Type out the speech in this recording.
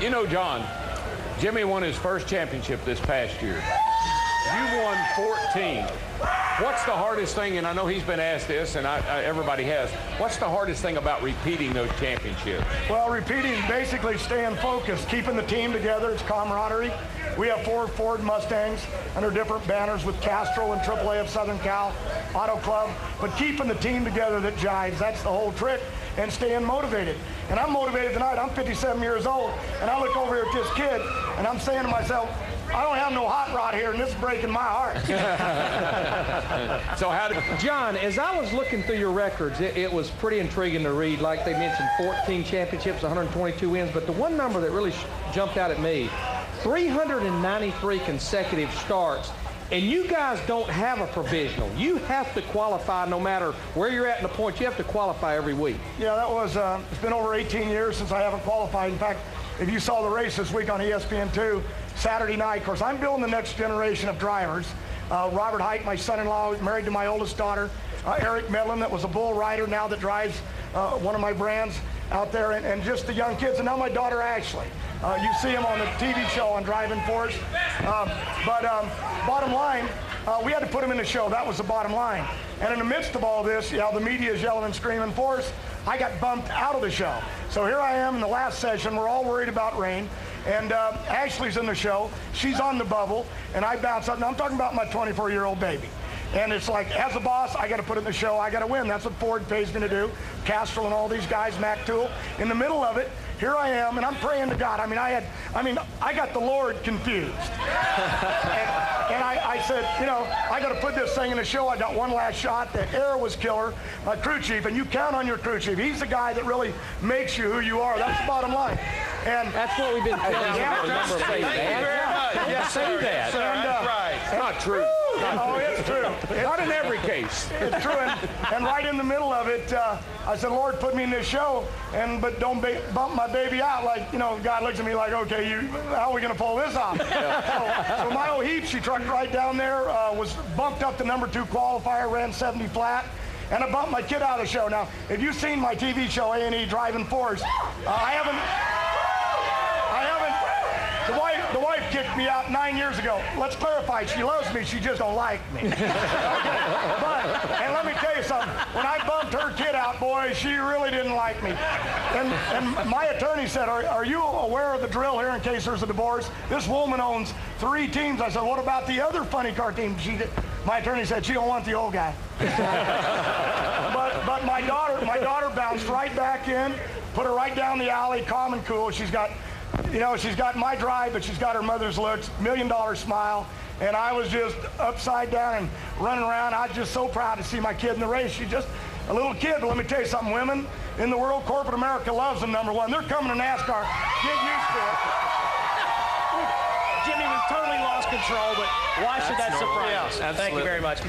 You know, John, Jimmy won his first championship this past year. You won 14. What's the hardest thing, and I know he's been asked this, and I, I, everybody has, what's the hardest thing about repeating those championships? Well, repeating, basically staying focused, keeping the team together. It's camaraderie. We have four Ford Mustangs under different banners with Castrol and AAA of Southern Cal, Auto Club, but keeping the team together that jives, that's the whole trick, and staying motivated. And I'm motivated tonight. I'm 57 years old, and I look over here at this kid, and I'm saying to myself, I don't have no hot rod here, and this is breaking my heart. so how did... John, as I was looking through your records, it, it, was pretty intriguing to read. Like they mentioned, 14 championships, 122 wins, but the one number that really jumped out at me, 393 consecutive starts. And you guys don't have a provisional. You have to qualify no matter where you're at in the points. You have to qualify every week. Yeah, that was, uh, it's been over 18 years since I haven't qualified. In fact, if you saw the race this week on ESPN2, Saturday night, of course, I'm building the next generation of drivers. Uh, Robert Hight, my son-in-law, married to my oldest daughter. Uh, Eric Medlen, that was a bull rider, now that drives uh, one of my brands out there, and, and, just the young kids. And now my daughter, Ashley. Uh, you see him on the TV show on Driving Force. Um, but um, bottom line, uh, we had to put him in the show. That was the bottom line. And in the midst of all this, you know, the media is yelling and screaming for us. I got bumped out of the show. So here I am in the last session. We're all worried about rain. And uh, Ashley's in the show. She's on the bubble. And I bounce up. Now, I'm talking about my 24-year-old baby. And it's like, as a boss, I got to put in the show. I got to win. That's what Ford pays me to do. Castrol and all these guys, Mac Tool. In the middle of it, here I am, and I'm praying to God. I mean, I had, I mean, I got the Lord confused. and, and I, I, said, you know, I got to put this thing in the show. I got one last shot. The air was killer. My crew chief, and you count on your crew chief. He's the guy that really makes you who you are. That's the bottom line. And that's what we've been telling you. Yeah, say that. Yeah, say that. And, uh, right. It's not true. Oh, it's true. Not in every case. It's true. And, and right in the middle of it, uh, I said, Lord, put me in this show, and but don't bump my baby out. Like, you know, God looks at me like, okay, you, how are we going to pull this off? Yeah. So, so, my old heap, she trucked right down there, uh, was bumped up to number two qualifier, ran 70 flat and I bumped my kid out of the show. Now, if you've seen my TV show, A&E Driving Force, uh, I haven't the wife kicked me out nine years ago. Let's clarify, she loves me, she just don't like me. okay. But, and let me tell you something, when I bumped her kid out, boy, she really didn't like me. And, and my attorney said, are, are you aware of the drill here in case there's a divorce? This woman owns three teams. I said, what about the other funny car team? She did. My attorney said she don't want the old guy. but but my daughter my daughter bounced right back in, put her right down the alley, calm and cool. She's got you know, she's got my drive, but she's got her mother's looks, million dollar smile. And I was just upside down and running around. I was just so proud to see my kid in the race. She's just a little kid. But let me tell you something, women in the world, corporate America loves them, number one. They're coming to NASCAR. Get used to it. Jimmy, we've totally lost control, but why should that surprise us? Thank you very much.